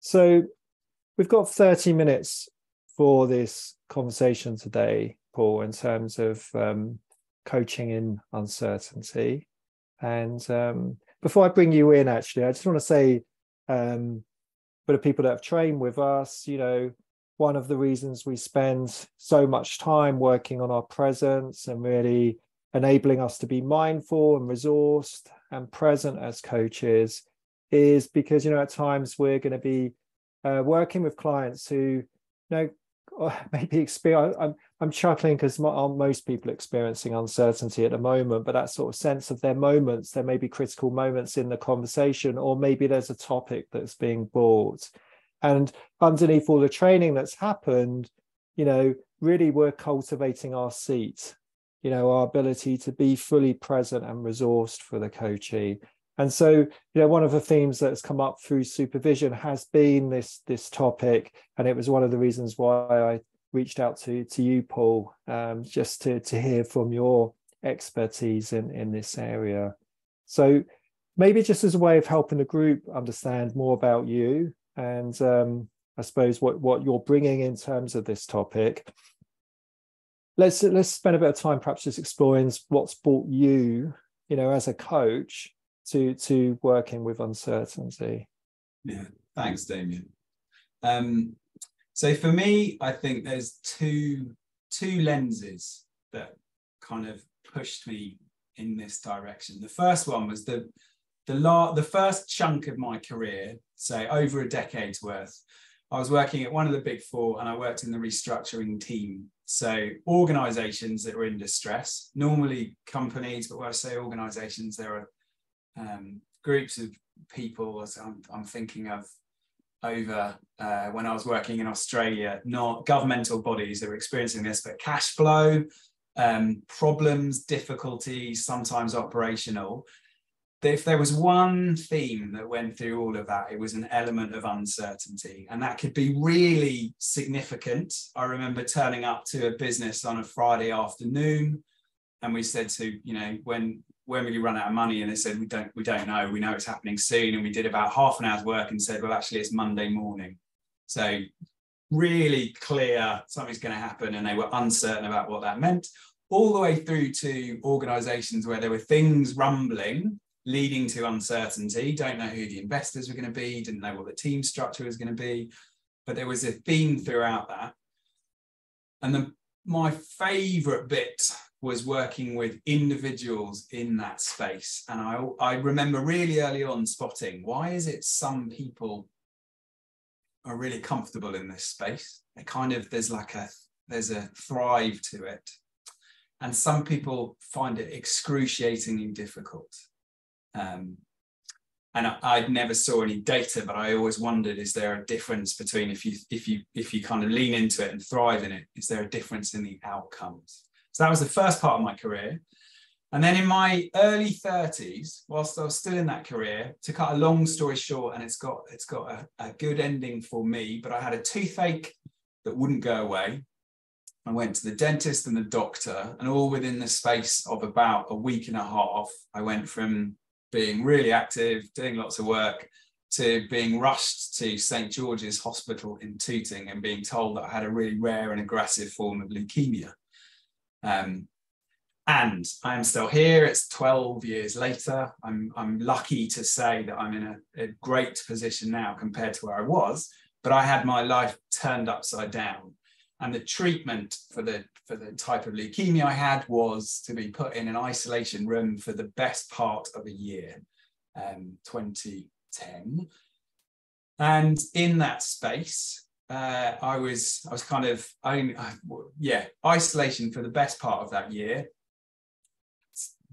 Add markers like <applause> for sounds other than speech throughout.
So we've got 30 minutes for this conversation today, Paul, in terms of um, coaching in uncertainty. And um, before I bring you in, actually, I just want to say um, for the people that have trained with us, you know, one of the reasons we spend so much time working on our presence and really enabling us to be mindful and resourced and present as coaches is because you know at times we're going to be uh, working with clients who you know <laughs> maybe experience i'm, I'm chuckling because most people experiencing uncertainty at the moment but that sort of sense of their moments there may be critical moments in the conversation or maybe there's a topic that's being brought. And underneath all the training that's happened you know really we're cultivating our seat you know our ability to be fully present and resourced for the coachee and so you know one of the themes that's come up through supervision has been this this topic. And it was one of the reasons why i reached out to to you paul um, just to to hear from your expertise in in this area. So maybe just as a way of helping the group understand more about you and um, i suppose what what you're bringing in terms of this topic. Let's let's spend a bit of time perhaps just exploring what's brought you you know as a coach to to working with uncertainty. Yeah. Thanks Damion. Um, so for me i think there's two two lenses that kind of pushed me in this direction. The first one was the the la- the first chunk of my career say over a decade's worth I was working at one of the big four and I worked in the restructuring team. So organizations that were in distress, normally companies, but when I say organizations, there are um, groups of people, I'm, I'm thinking of over uh, when I was working in Australia, not governmental bodies that were experiencing this, but cash flow, um, problems, difficulties, sometimes operational if there was one theme that went through all of that, it was an element of uncertainty. And that could be really significant. I remember turning up to a business on a Friday afternoon and we said to, you know, when when will you run out of money? And they said, we don't, we don't know. We know it's happening soon. And we did about half an hour's work and said, well, actually, it's Monday morning. So really clear something's going to happen. And they were uncertain about what that meant all the way through to organizations where there were things rumbling leading to uncertainty. Don't know who the investors were going to be, didn't know what the team structure was going to be, but there was a theme throughout that. And the, my favorite bit was working with individuals in that space. And I, I remember really early on spotting why is it some people are really comfortable in this space? They kind of, there's like a, there's a thrive to it. And some people find it excruciatingly difficult. Um, and I, I never saw any data, but I always wondered: is there a difference between if you if you if you kind of lean into it and thrive in it? Is there a difference in the outcomes? So that was the first part of my career. And then in my early 30s, whilst I was still in that career, to cut a long story short, and it's got it's got a, a good ending for me, but I had a toothache that wouldn't go away. I went to the dentist and the doctor, and all within the space of about a week and a half, I went from being really active, doing lots of work, to being rushed to St George's Hospital in Tooting and being told that I had a really rare and aggressive form of leukemia. Um, and I am still here. It's 12 years later. I'm, I'm lucky to say that I'm in a, a great position now compared to where I was, but I had my life turned upside down. And the treatment for the for the type of leukemia I had was to be put in an isolation room for the best part of a year, um, 2010. And in that space, uh, I was I was kind of I, I, yeah isolation for the best part of that year.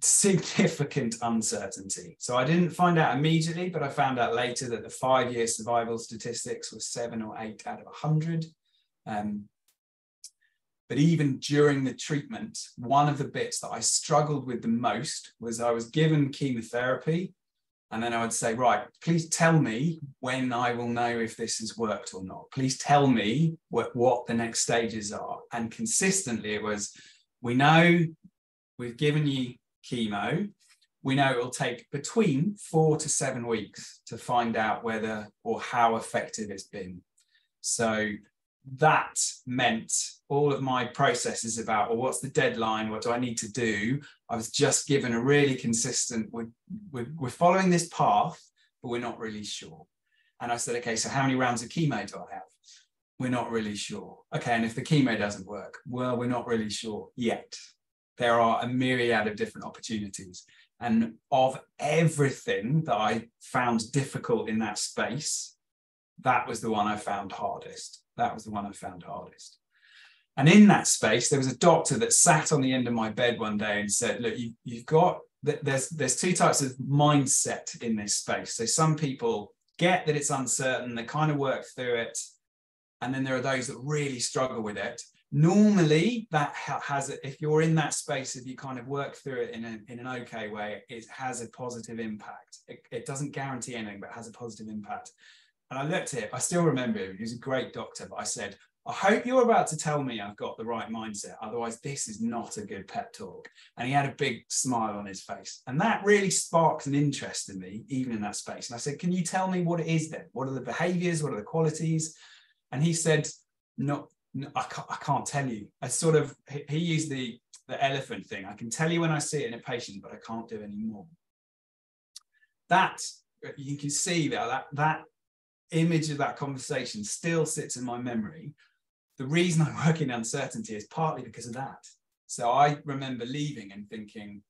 Significant uncertainty. So I didn't find out immediately, but I found out later that the five-year survival statistics was seven or eight out of a hundred. Um, but even during the treatment, one of the bits that I struggled with the most was I was given chemotherapy. And then I would say, right, please tell me when I will know if this has worked or not. Please tell me what, what the next stages are. And consistently, it was, we know we've given you chemo. we know it will take between four to seven weeks to find out whether or how effective it's been. So that meant all of my processes about, well, what's the deadline? What do I need to do? I was just given a really consistent, we're, we're, we're following this path, but we're not really sure. And I said, okay, so how many rounds of chemo do I have? We're not really sure. Okay, and if the chemo doesn't work, well, we're not really sure yet. There are a myriad of different opportunities. And of everything that I found difficult in that space, that was the one I found hardest. That was the one I found hardest. And in that space, there was a doctor that sat on the end of my bed one day and said, Look, you, you've got, there's, there's two types of mindset in this space. So some people get that it's uncertain, they kind of work through it. And then there are those that really struggle with it. Normally, that has, if you're in that space, if you kind of work through it in, a, in an okay way, it has a positive impact. It, it doesn't guarantee anything, but has a positive impact. And I looked at him, I still remember him. He was a great doctor, but I said, I hope you're about to tell me I've got the right mindset. Otherwise, this is not a good pep talk. And he had a big smile on his face. And that really sparked an interest in me, even in that space. And I said, Can you tell me what it is then? What are the behaviors? What are the qualities? And he said, No, no I, can't, I can't tell you. I sort of, he used the, the elephant thing. I can tell you when I see it in a patient, but I can't do any more. That, you can see that, that, that image of that conversation still sits in my memory. The reason I <laughs> work in uncertainty is partly because of that. So I remember leaving and thinking,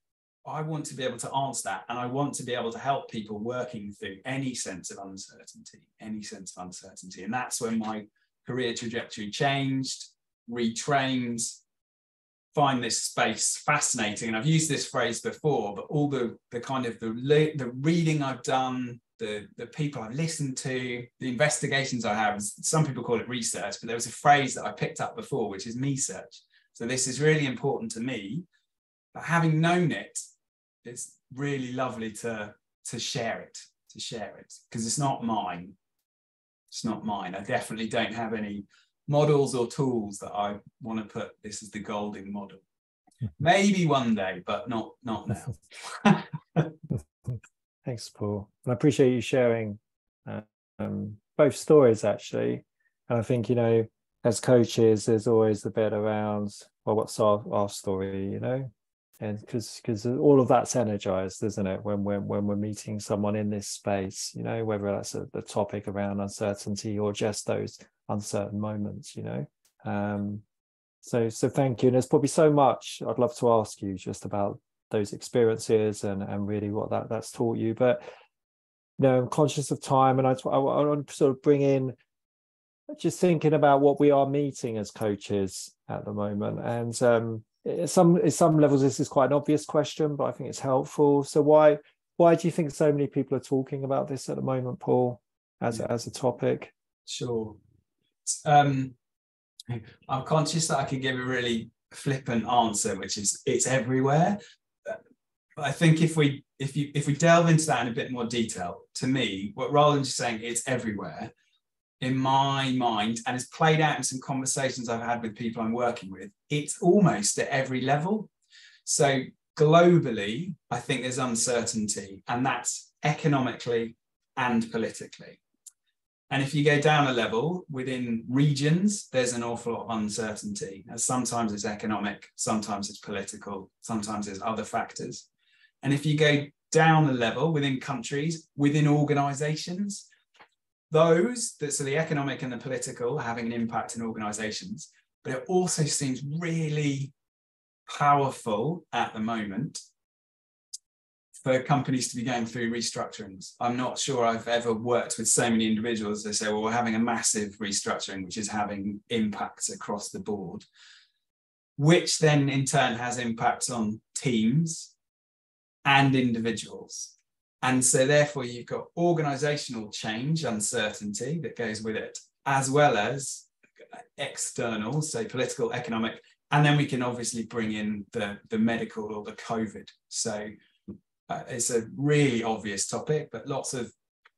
I want to be able to answer that. And I want to be able to help people working through any sense of uncertainty, any sense of uncertainty. And that's when my career trajectory changed, retrained, find this space fascinating. And I've used this phrase before, but all the, the kind of the, the reading I've done, the, the people I've listened to, the investigations I have, some people call it research, but there was a phrase that I picked up before, which is me search. So this is really important to me. But having known it, it's really lovely to, to share it, to share it, because it's not mine. It's not mine. I definitely don't have any models or tools that I want to put this is the golden model. Hmm. Maybe one day, but not not now. <laughs> <laughs> Thanks, Paul. And I appreciate you sharing um, both stories, actually. And I think, you know, as coaches, there's always the bit around, well, what's our, our story, you know? And because because all of that's energized, isn't it? When when when we're meeting someone in this space, you know, whether that's a, the topic around uncertainty or just those uncertain moments, you know. Um, so so thank you. And there's probably so much I'd love to ask you just about those experiences and and really what that that's taught you. But you know i'm conscious of time and i, I, I want to sort of bring in just thinking about what we are meeting as coaches at the moment. And um at some at some levels this is quite an obvious question but i think it's helpful. So why why do you think so many people are talking about this at the moment paul as, yeah. as a topic? Sure. Um i'm conscious that i can give a really flippant answer which is it's everywhere but I think if we if you if we delve into that in a bit more detail, to me, what just saying it's everywhere, in my mind, and it's played out in some conversations I've had with people I'm working with, it's almost at every level. So globally, I think there's uncertainty, and that's economically and politically. And if you go down a level within regions, there's an awful lot of uncertainty. Sometimes it's economic, sometimes it's political, sometimes there's other factors. And if you go down a level within countries, within organizations, those that so the economic and the political having an impact in organizations, but it also seems really powerful at the moment for companies to be going through restructurings. I'm not sure I've ever worked with so many individuals that say, well, we're having a massive restructuring, which is having impacts across the board, which then in turn has impacts on teams, and individuals. And so, therefore, you've got organizational change, uncertainty that goes with it, as well as external, so political, economic, and then we can obviously bring in the, the medical or the COVID. So, uh, it's a really obvious topic, but lots of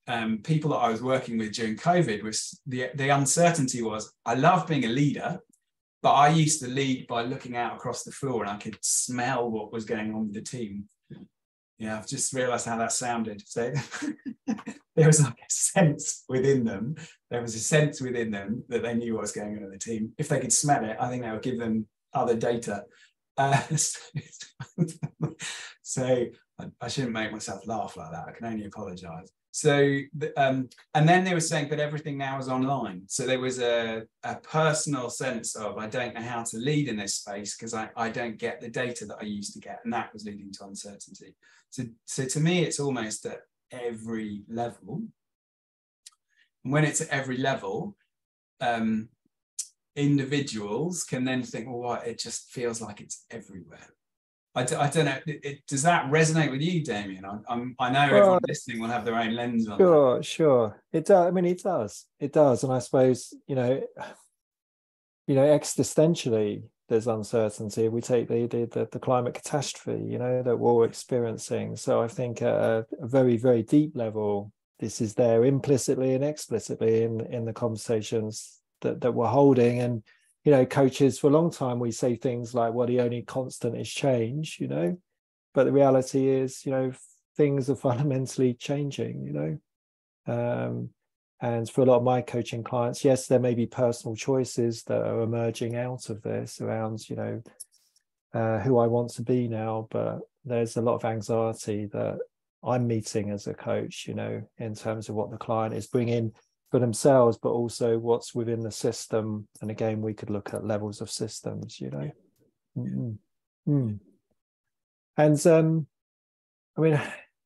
um, people that I was working with during COVID was the, the uncertainty was I love being a leader, but I used to lead by looking out across the floor and I could smell what was going on with the team Yeah, I've just realised how that sounded. So <laughs> there was like a sense within them. There was a sense within them that they knew what was going on in the team. If they could smell it, I think that would give them other data. Uh, <laughs> so I, I, shouldn't make myself laugh like that. I can only apologise. So, um, and then they were saying, but everything now is online. So there was a, a personal sense of, I don't know how to lead in this space because I, I don't get the data that I used to get. And that was leading to uncertainty. So, so to me, it's almost at every level. And when it's at every level, um, individuals can then think, well, what, it just feels like it's everywhere. I d- I don't know. It, it, does that resonate with you, Damion? I, I'm, i know well, everyone listening will have their own lens on. Sure, that. sure. It does. I mean, it does. It does. And I suppose you know, you know, existentially, there's uncertainty. We take the, the the, climate catastrophe, you know, that we're experiencing. So I think at a, a very very deep level, this is there implicitly and explicitly in in the conversations that that we're holding and you know, coaches for a long time, we say things like, well, the only constant is change, you know, but the reality is, you know, things are <laughs> fundamentally changing, you know. Um, and for a lot of my coaching clients, yes, there may be personal choices that are emerging out of this around, you know, uh, who I want to be now, but there's a lot of anxiety that I'm meeting as a coach, you know, in terms of what the client is bringing for themselves, but also what's within the system. And again, we could look at levels of systems, you know. Mm-hmm. Mm. And um, I mean,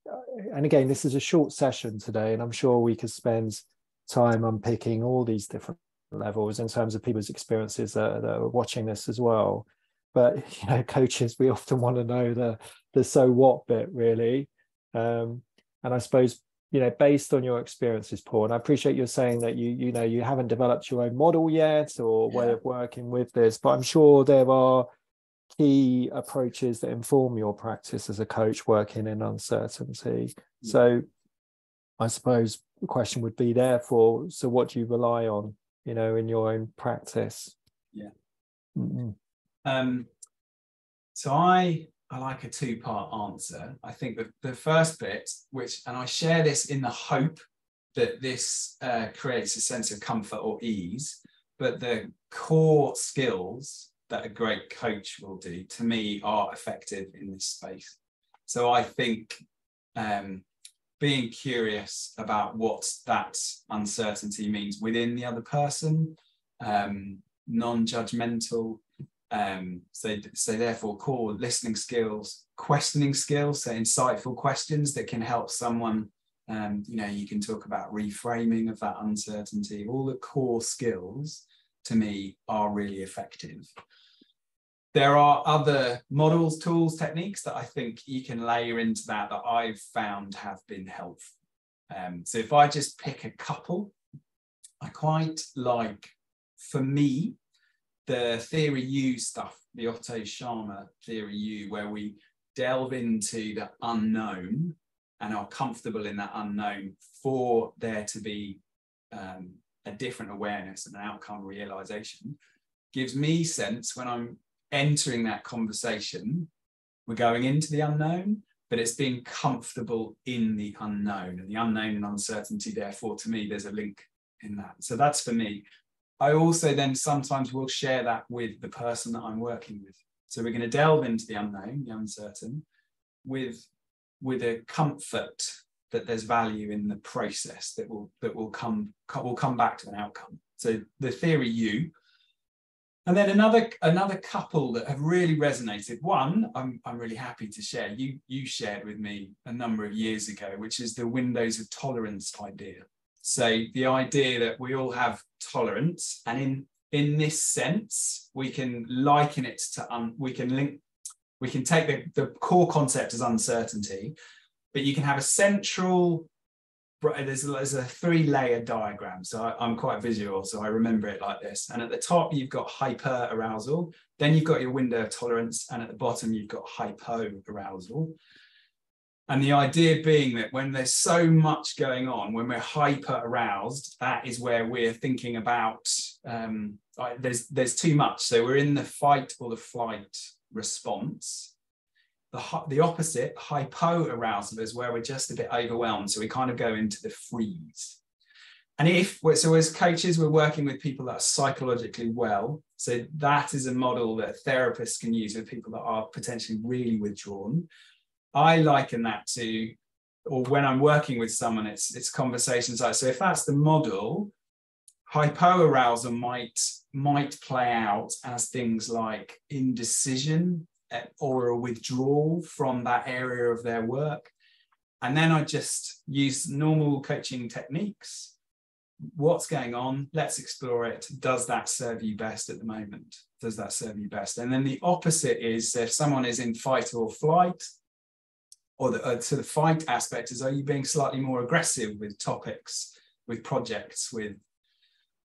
<sighs> and again, this is a short session today, and I'm sure we could spend time unpicking all these different levels in terms of people's experiences that, that are watching this as well. But <laughs> you know, coaches, we often want to know the the so what bit really. Um, and I suppose you know based on your experiences paul and i appreciate you saying that you you know you haven't developed your own model yet or yeah. way of working with this but i'm sure there are key approaches that inform your practice as a coach working in uncertainty yeah. so i suppose question would be therefore so what do you rely on you know in your own practice yeah mm-hmm. um so i I like a two part answer. I think the, the first bit, which, and I share this in the hope that this uh, creates a sense of comfort or ease, but the core skills that a great coach will do to me are effective in this space. So I think um, being curious about what that uncertainty means within the other person, um, non judgmental, um, so, so therefore core listening skills, questioning skills, so insightful questions that can help someone, um, you know, you can talk about reframing of that uncertainty. All the core skills to me are really effective. There are other models, tools, techniques that I think you can layer into that that I've found have been helpful. Um, so if I just pick a couple, I quite like, for me, the theory U stuff, the Otto Scharmer theory U, where we delve into the unknown and are comfortable in that unknown for there to be um, a different awareness and an outcome realization, gives me sense when I'm entering that conversation. We're going into the unknown, but it's being comfortable in the unknown and the unknown and uncertainty. Therefore, to me, there's a link in that. So that's for me. I also then sometimes will share that with the person that I'm working with. So we're going to delve into the unknown, the uncertain, with with a comfort that there's value in the process that will that will come will come back to an outcome. So the theory U. And then another another couple that have really resonated. One, I'm I'm really happy to share. You you shared with me a number of years ago, which is the windows of tolerance idea. So the idea that we all have tolerance, and in in this sense, we can liken it to un, we can link we can take the, the core concept as uncertainty, but you can have a central there's, there's a three layer diagram. So I, am quite visual, so I remember it like this. And at the top, you've got hyper arousal. Then you've got your window of tolerance. And at the bottom, you've got hypo arousal. And the idea being that when there's so much going on, when we're hyper aroused, that is where we're thinking about um, there's there's too much. So we're in the fight or the flight response. The, the opposite, hypoarousal, is where we're just a bit overwhelmed. So we kind of go into the freeze. And if, so as coaches, we're working with people that are psychologically well. So that is a model that therapists can use with people that are potentially really withdrawn. I liken that to, or when I'm working with someone, it's, it's conversations like, so if that's the model, hypoarousal might, might play out as things like indecision or a withdrawal from that area of their work. And then I just use normal coaching techniques. What's going on? Let's explore it. Does that serve you best at the moment? Does that serve you best? And then the opposite is if someone is in fight or flight or the uh, so the fight aspect is are you being slightly more aggressive with topics with projects with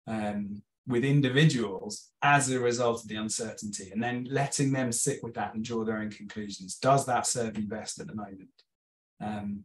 um, with individuals as a result of the uncertainty and then letting them sit with that and draw their own conclusions does that serve you best at the moment um,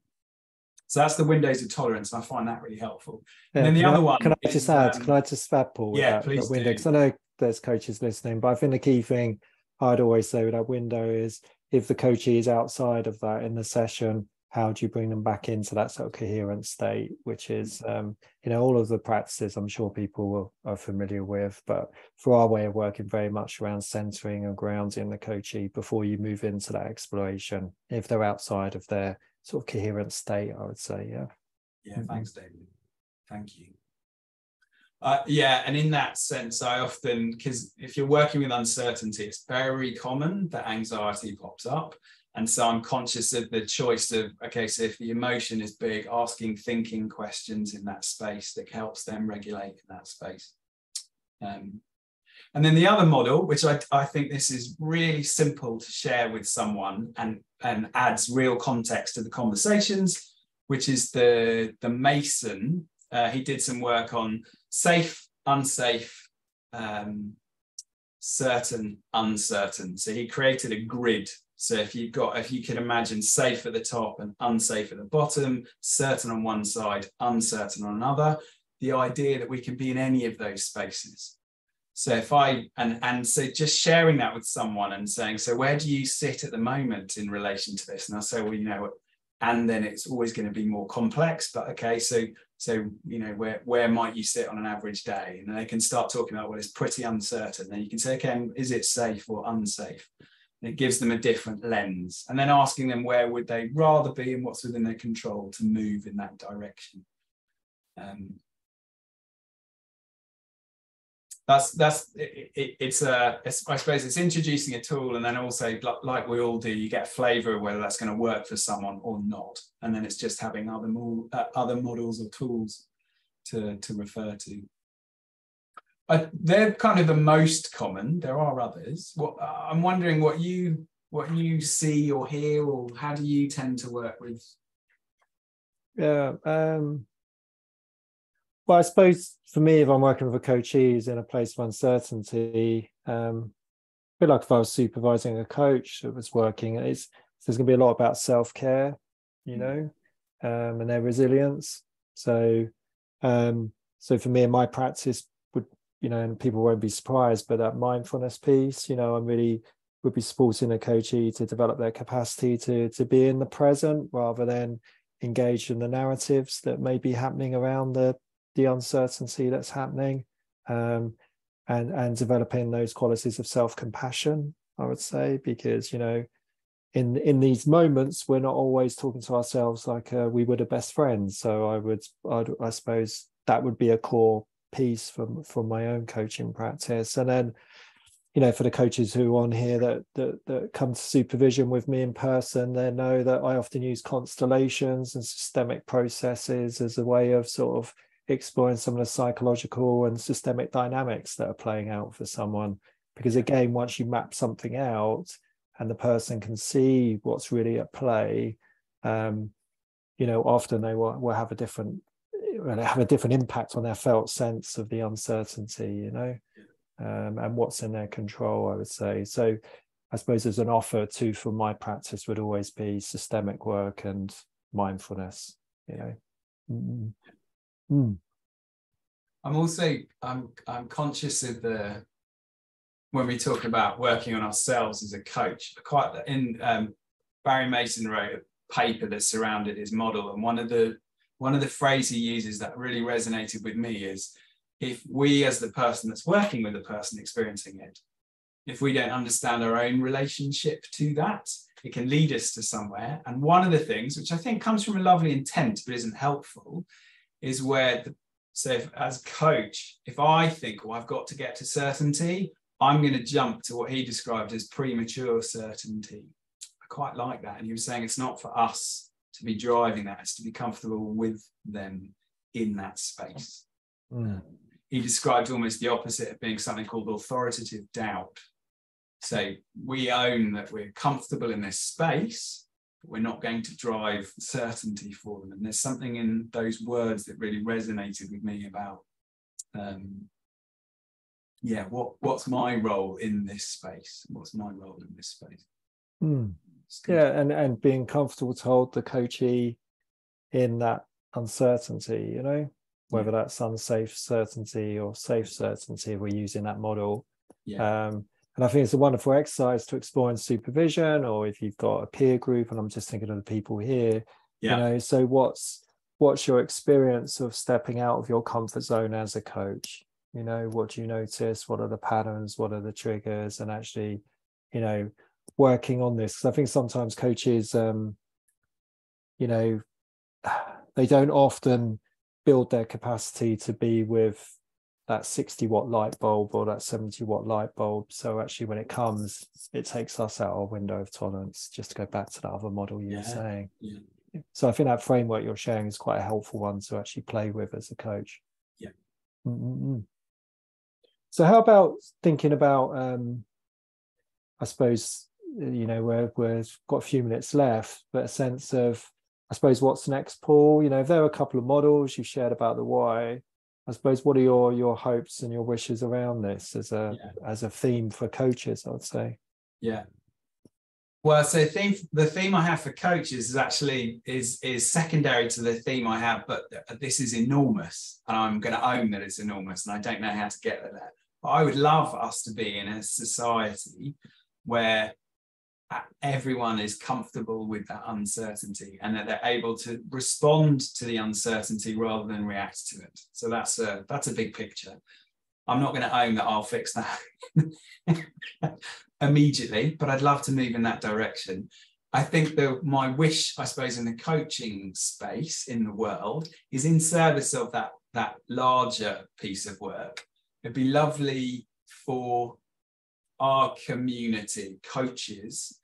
so that's the windows of tolerance, and I find that really helpful. Yeah, and then the other I, one. Can I is, just add? Um, can I just add, Paul? Yeah, that, please. window, because I know there's coaches listening, but I think the key thing I'd always say with that window is if the coach is outside of that in the session, how do you bring them back into that sort of coherent state, which is, um, you know, all of the practices I'm sure people will, are familiar with, but for our way of working, very much around centering and grounding the coachee before you move into that exploration, if they're outside of their sort of coherent state, I would say. Yeah. Yeah. Mm-hmm. Thanks, David. Thank you. Uh, yeah, and in that sense, I often because if you're working with uncertainty, it's very common that anxiety pops up, and so I'm conscious of the choice of okay, so if the emotion is big, asking thinking questions in that space that helps them regulate in that space. Um, and then the other model, which I, I think this is really simple to share with someone and, and adds real context to the conversations, which is the, the Mason. Uh, he did some work on safe, unsafe, um, certain, uncertain. So he created a grid. So if you've got, if you can imagine safe at the top and unsafe at the bottom, certain on one side, uncertain on another, the idea that we can be in any of those spaces. So if I and and so just sharing that with someone and saying, so where do you sit at the moment in relation to this? And I say, well, you know, and then it's always going to be more complex. But okay, so so you know, where where might you sit on an average day? And they can start talking about well, it's pretty uncertain. Then you can say, okay, is it safe or unsafe? It gives them a different lens. And then asking them where would they rather be and what's within their control to move in that direction. Um, that's that's it, it, it's a it's, I suppose it's introducing a tool and then also like we all do you get a flavor of whether that's going to work for someone or not and then it's just having other more uh, other models or tools to to refer to they're kind of the most common there are others what i'm wondering what you what you see or hear or how do you tend to work with yeah um well, I suppose for me, if I'm working with a coachee who's in a place of uncertainty, um, a bit like if I was supervising a coach that was working, it's there's going to be a lot about self care, you mm. know, um, and their resilience. So, um, so for me, in my practice, you know, and people won't be surprised, but that mindfulness piece, you know, I'm really would be supporting a coachee to develop their capacity to to be in the present rather than engage in the narratives that may be happening around the the uncertainty that's happening um, and and developing those qualities of self-compassion i would say because you know in in these moments we're not always talking to ourselves like uh, we would a best friends so i would I'd, i suppose that would be a core piece from from my own coaching practice and then you know for the coaches who are on here that, that that come to supervision with me in person they know that i often use constellations and systemic processes as a way of sort of exploring some of the psychological and systemic dynamics that are playing out for someone. Because again, once you map something out and the person can see what's really at play, um, you know, often they will, will have a different will have a different impact on their felt sense of the uncertainty, you know, um, and what's in their control, I would say. So I suppose as an offer too for my practice would always be systemic work and mindfulness, you know. Mm-hmm. Mm. I'm also I'm I'm conscious of the when we talk about working on ourselves as a coach. Quite in um, Barry Mason wrote a paper that surrounded his model, and one of the one of the phrases he uses that really resonated with me is if we as the person that's working with the person experiencing it if we don't understand our own relationship to that it can lead us to somewhere. And one of the things which i think comes from a lovely intent but isn't helpful is where the, so if, as coach if i think well i've got to get to certainty i'm going to jump to what he described as premature certainty. I quite like that and he was saying it's not for us to be driving that, is to be comfortable with them in that space. Mm. He described almost the opposite of being something called authoritative doubt. So we own that we're comfortable in this space, but we're not going to drive certainty for them. And there's something in those words that really resonated with me about, um, yeah, what what's my role in this space? What's my role in this space? Mm yeah and and being comfortable to hold the coachee in that uncertainty you know? Whether that's unsafe certainty or safe certainty if we're using that model. Yeah. um, and i think it's a wonderful exercise to explore in supervision or if you've got a peer group and i'm just thinking of the people here yeah. you know? So what's what's your experience of stepping out of your comfort zone as a coach? You know what do you notice? What are the patterns? What are the triggers? And actually you know working on this because I think sometimes coaches, um, you know, <sighs> they don't often build their capacity to be with that 60 watt light bulb or that 70 watt light bulb. So actually, when it comes, it takes us out our window of tolerance. Just to go back to that other model you yeah. were saying. Yeah. So I think that framework you're sharing is quite a helpful one to actually play with as a coach. Yeah. So how about thinking about, um, I suppose, you know, we're, we've got a few minutes left, but a sense of, I suppose, what's next, Paul? You know, there are a couple of models you shared about the why, I suppose, what are your your hopes and your wishes around this as a yeah. as a theme for coaches? I'd say. Yeah. Well, so theme the theme I have for coaches is actually is is secondary to the theme I have, but this is enormous, and I'm going to own that it's enormous, and I don't know how to get there. But I would love us to be in a society where everyone is comfortable with that uncertainty and that they're able to respond to the uncertainty rather than react to it. So that's a that's a big picture. I'm not going to own that i'll fix that <laughs> immediately but i'd love to move in that direction. I think that my wish i suppose in the coaching space in the world is in service of that that larger piece of work. It'd be lovely for our community coaches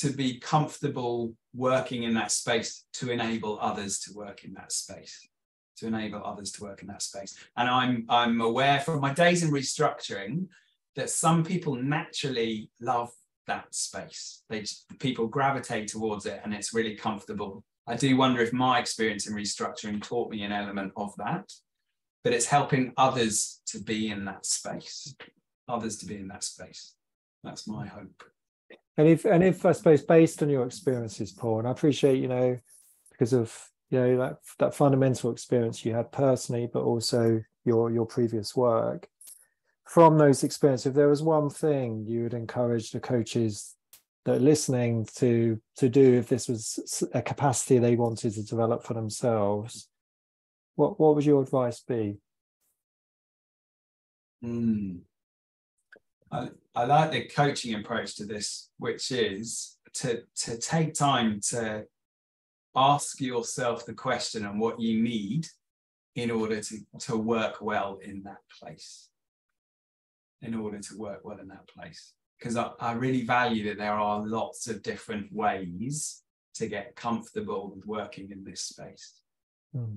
to be comfortable working in that space to enable others to work in that space to enable others to work in that space. And i'm i'm aware from my days in restructuring that some people naturally love that space. They people gravitate towards it and it's really comfortable. I do wonder if my experience in restructuring taught me an element of that but it's helping others to be in that space. Others to be in that space. That's my hope and if and if I suppose based on your experiences, Paul, and I appreciate you know because of you know that that fundamental experience you had personally, but also your your previous work. From those experiences, if there was one thing you would encourage the coaches that are listening to to do if this was a capacity they wanted to develop for themselves, what what would your advice be? Mm. I, I like the coaching approach to this, which is to, to take time to ask yourself the question on what you need in order to, to work well in that place. In order to work well in that place. Because I, I really value that there are lots of different ways to get comfortable with working in this space. Mm.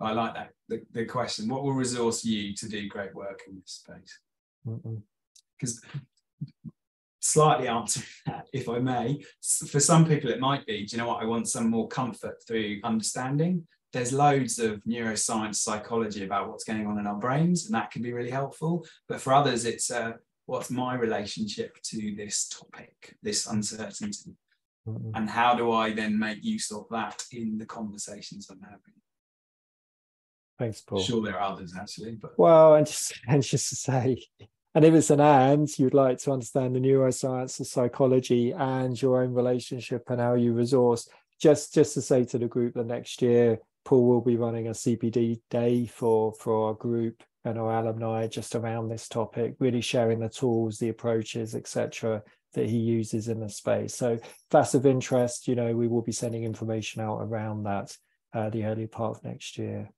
I like that. The, the question what will resource you to do great work in this space? Because slightly answering <laughs> that, if I may, for some people it might be, do you know what? I want some more comfort through understanding. There's loads of neuroscience, psychology about what's going on in our brains, and that can be really helpful. But for others, it's uh, what's my relationship to this topic, this uncertainty? Mm-hmm. And how do I then make use of that in the conversations I'm having? Thanks, Paul. Sure, there are others actually, but well, and just <laughs> and just to say, and if it's an and, you'd like to understand the neuroscience, the psychology, and your own relationship and how you resource, just just to say to the group that next year Paul will be running a CPD day for for our group and our alumni just around this topic, really sharing the tools, the approaches, etc., that he uses in the space. So if that's of interest, you know, we will be sending information out around that uh, the early part of next year.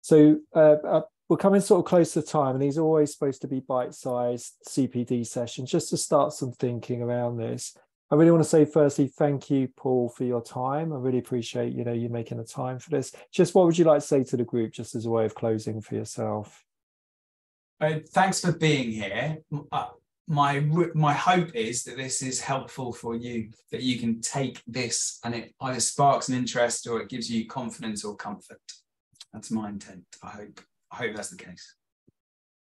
So uh, we're coming sort of close to time, and these are always supposed to be bite-sized CPD sessions, just to start some thinking around this. I really want to say firstly, thank you, Paul, for your time. I really appreciate you know you making the time for this. Just what would you like to say to the group, just as a way of closing for yourself? Uh, thanks for being here. Uh, my my hope is that this is helpful for you, that you can take this and it either sparks an interest or it gives you confidence or comfort. That's my intent. I hope. I hope that's the case.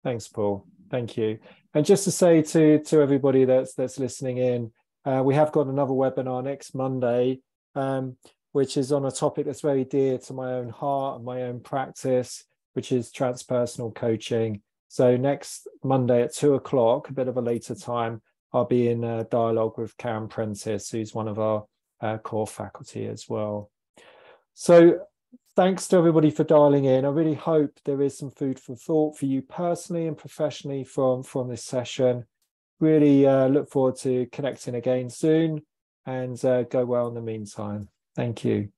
Thanks, Paul. Thank you. And just to say to to everybody that's that's listening in, uh, we have got another webinar next Monday, um, which is on a topic that's very dear to my own heart and my own practice, which is transpersonal coaching. So next Monday at two o'clock, a bit of a later time, I'll be in a dialogue with Karen Prentice, who's one of our uh, core faculty as well. So thanks to everybody for dialing in. I really hope there is some food for thought for you personally and professionally from, from this session really uh, look forward to connecting again soon and uh, go well in the meantime. Thank you.